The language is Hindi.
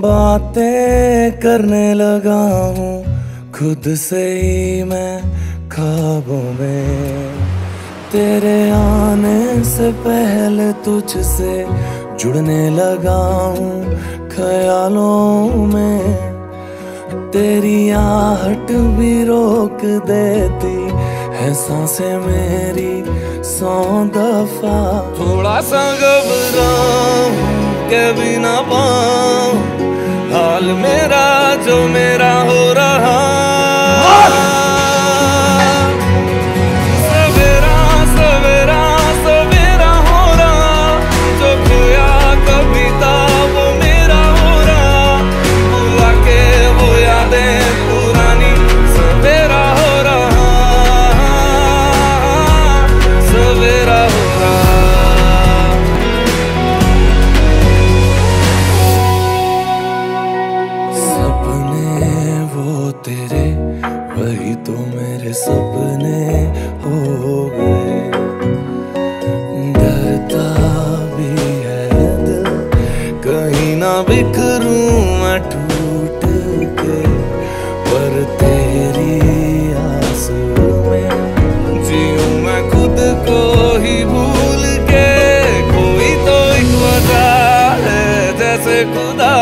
बातें करने लगा हूँ, खुद से ही मैं खाबों में। तेरे आने से पहले तुझसे जुड़ने लगा हूँ, ख्यालों में। तेरी आहट भी रोक देती है साँसें मेरी सौ दफ़ा। थोड़ा सा घबराऊं के बिना पाऊँ। हाल मेरा जो मेरा अभी तो मेरे सपने हो गए। डरता भी है दिल, कहीं ना बिखरू मैं टूट के। पर तेरी आस में जीऊं मैं खुद को ही भूल के। कोई तो एक है जैसे खुदा